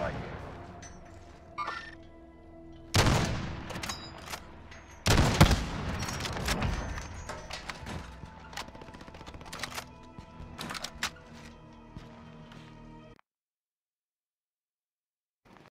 like